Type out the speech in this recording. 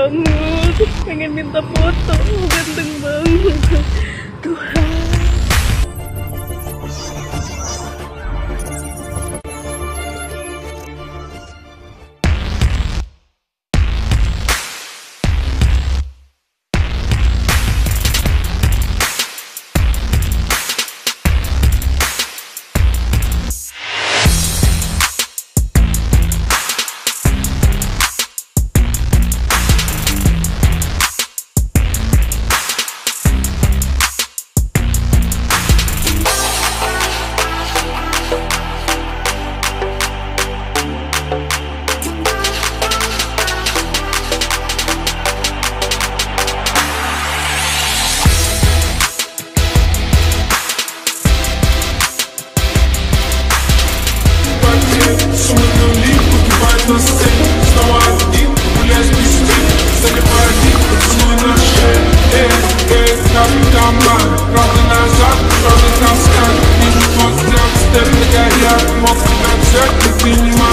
banget. Pengen minta foto. Ganteng banget на сцене Снова один, гуляешь без тени Заливаю дым, поцелуй на шее Эй, эй, как команда Правда назад, правда доска Вижу твой взгляд, степь горят Мозг на взгляд, ты принимаешь